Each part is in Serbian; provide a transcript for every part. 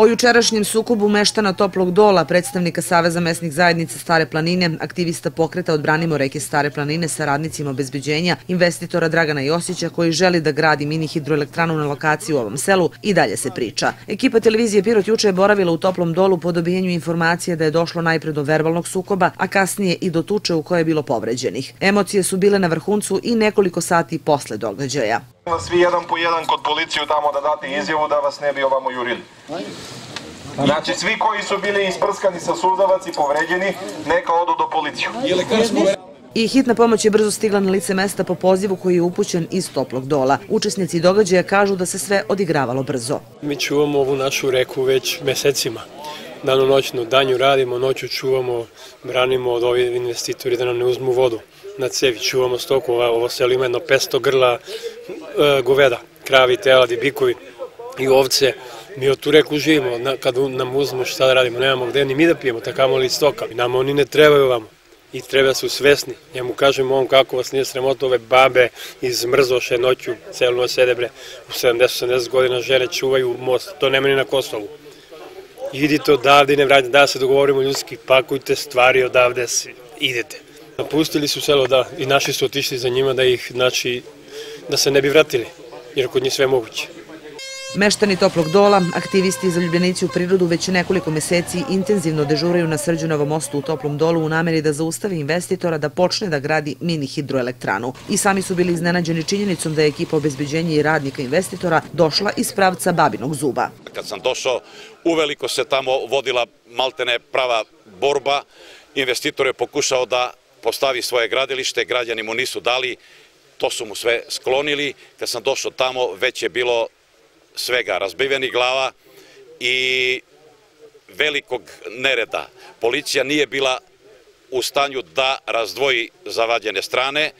O jučerašnjem sukobu meštana Toplog dola, predstavnika Saveza mesnih zajednica Stare planine, aktivista pokreta odbranimo reke Stare planine sa radnicima obezbeđenja, investitora Dragana Josića koji želi da gradi mini hidroelektranu na lokaciji u ovom selu i dalje se priča. Ekipa televizije Pirot juče je boravila u Toplom dolu po dobijenju informacije da je došlo najpre do verbalnog sukoba, a kasnije i do tuče u kojoj je bilo povređenih. Emocije su bile na vrhuncu i nekoliko sati posle događaja. Svi jedan po jedan kod policiju tamo da date izjavu da vas ne bi ovamo jurili. Znači, svi koji su bili isprskani sa suzavac i povređeni, neka odu do policiju. I hitna pomoć je brzo stigla na lice mesta po pozivu koji je upućen iz toplog dola. Učesnici događaja kažu da se sve odigravalo brzo. Mi čuvamo ovu našu reku već mesecima. Dano noćno, danju radimo, noću čuvamo, branimo od ovih investitori da nam ne uzmu vodu na cevi, čuvamo stoku, ovo selo ima jedno 500 grla goveda, kravi, teladi, bikovi i ovce. Mi od tu reku živimo, na, kad nam uzmu šta da radimo, nemamo gde ni mi da pijemo, takamo li stoka. Nam oni ne trebaju vamo i treba su svesni. Njemu kažemo on kako vas nije sramota ove babe iz mrzoše noću, celu noć sedebre, u 70-80 godina žene čuvaju most, to nema ni na Kosovu. Idite odavde i ne vratite, da se dogovorimo ljudski, pakujte stvari odavde, idete. Napustili su selo da i naši su otišli za njima da ih, znači, da se ne bi vratili, jer kod njih sve je moguće. Meštani Toplog dola, aktivisti i zaljubljenici u prirodu već nekoliko meseci intenzivno dežuraju na Srđunovom mostu u Toplom dolu u nameri da zaustavi investitora da počne da gradi mini hidroelektranu. I sami su bili iznenađeni činjenicom da je ekipa obezbeđenja i radnika investitora došla iz pravca Babinog zuba. Kad sam došao, uveliko se tamo vodila maltene prava borba. Investitor je pokušao da postavi svoje gradilište, građani mu nisu dali, to su mu sve sklonili. Kad sam došao tamo, već je bilo svega razbivenih glava i velikog nereda. Policija nije bila u stanju da razdvoji zavađene strane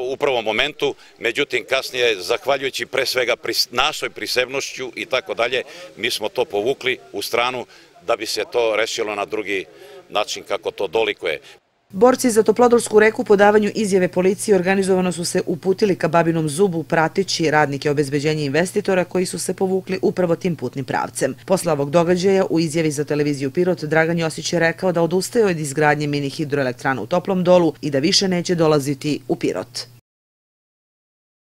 u prvom momentu, međutim kasnije, zahvaljujući pre svega našoj prisebnošću i tako dalje, mi smo to povukli u stranu da bi se to rešilo na drugi način kako to dolikuje. Borci za Toplodorsku reku po davanju izjave policije organizovano su se uputili ka Babinom zubu prateći radnike obezbeđenja investitora koji su se povukli upravo tim putnim pravcem. Posle ovog događaja u izjavi za televiziju Pirot Dragan Josić je rekao da odustaje od izgradnje mini hidroelektrana u Toplom dolu i da više neće dolaziti u Pirot.